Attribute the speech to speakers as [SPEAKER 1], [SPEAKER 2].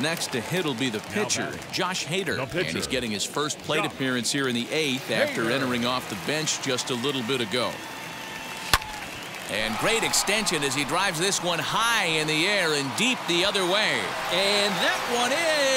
[SPEAKER 1] Next to hit will be the pitcher, Josh Hader. And he's getting his first plate appearance here in the eighth after entering off the bench just a little bit ago. And great extension as he drives this one high in the air and deep the other way.
[SPEAKER 2] And that one is.